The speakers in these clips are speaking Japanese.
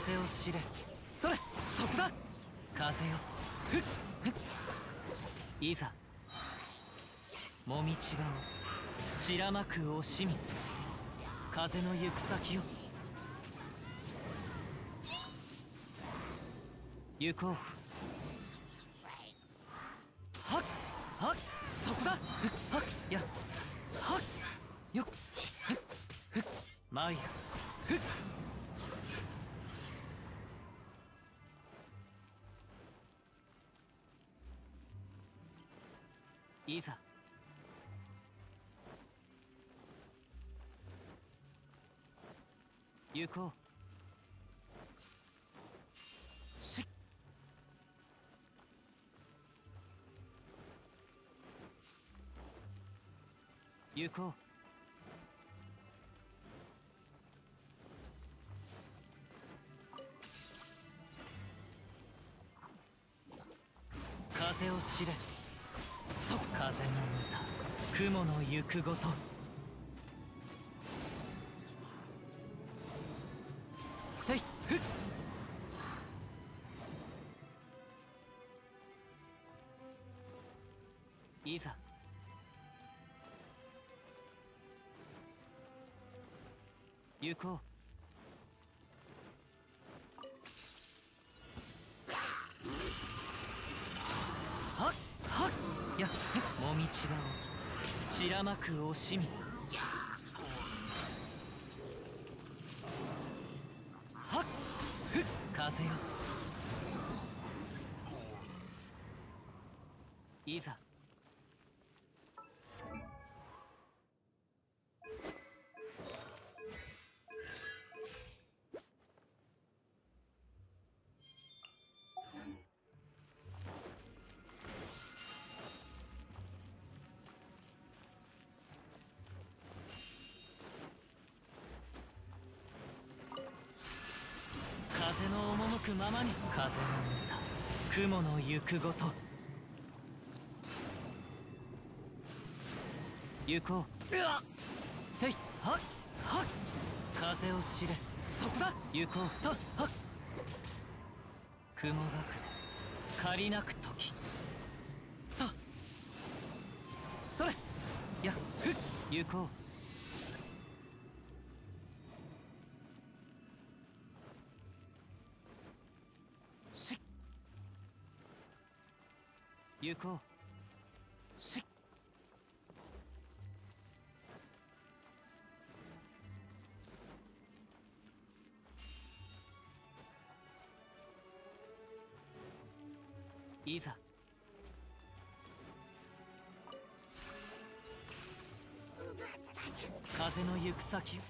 風を知れ。それそこだ。風よ。ふっふっ。いざ。もみちばを散らまく惜しみ。風の行く先を。行こう。いざ行こう。行こう。風を知れ。風の歌雲の行くごと。せいふっ。いざ。行こう。ちばを散らまく惜しみ。はっふっ風よ。いざ。くままに風の歌雲の行くごと。行こう。うわせいはっはっ風を知れ。そこだ。行こう。とは。っ雲がく借りなく時。とそれ。やふ。っ行こう行こう。しいざ。風の行く先。を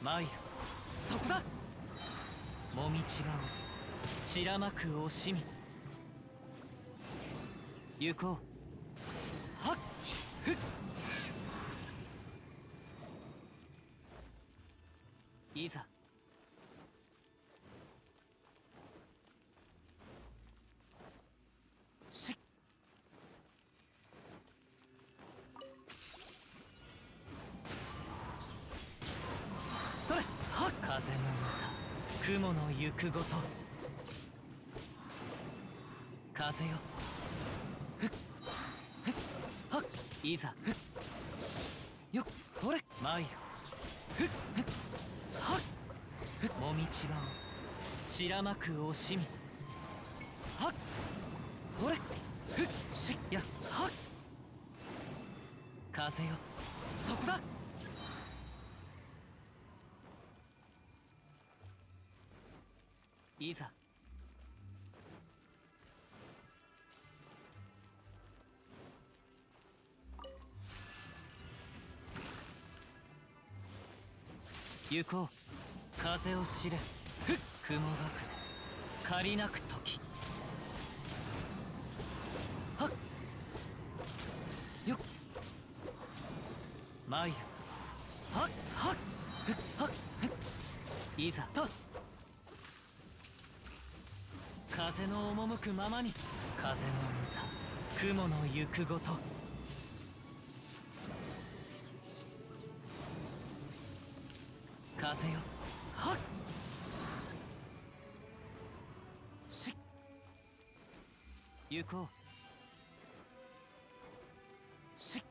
マイルそこだ。もみちばを散らまく惜しみ。行こう。はっ。ふっ。いざ。しそれはっ。風の歌雲の行くごと。風よ。ふっ。ふっ。はっ。いざ。ふっよっほれ。参る。ふっ。ふっはっ。ふっ。もみちばを散らまく惜しみ。はっ。ほれ。ふっ。しやはっ。風よ。そこだ。いざ。行こう。風を知れ。ふっ雲がく借りなく時。はっ。よっ。マイルはっはっ。ふっはっ。ふっいざ。と風の赴くままに。風の歌雲の行くごと。風よ。はっ。し行こう。し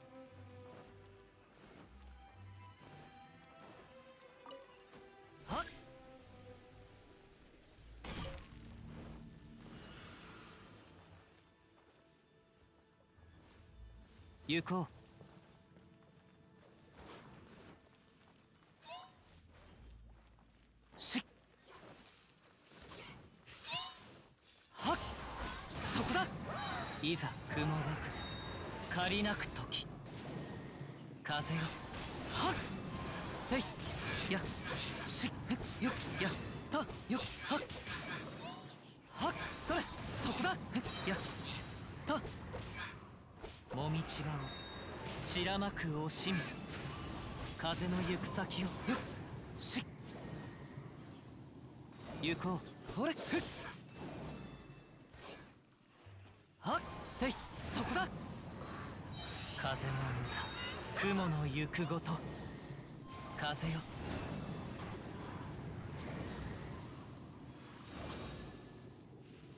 はっ。行こう。いざ雲がく借りなく時。風よはっ。せいやしえよやったよはっ。はっそれそこだ。やった。もみちばを散らまく惜しみ風の行く先をよし行こう。ほれふっ。せいそこだ。風の歌雲の行くごと。風よ。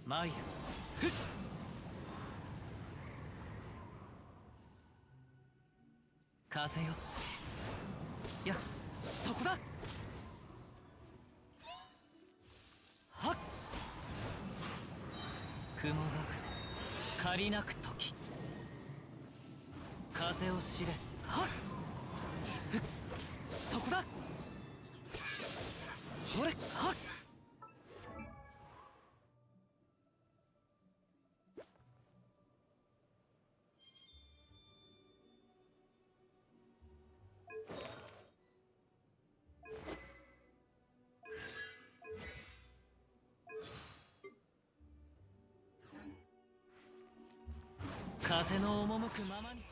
マイル。ふっ。風よ。やそこだ。はっ。雲がく借りなく時。風を知れ。はっ。そこだ。ほれはっ。風の赴くままに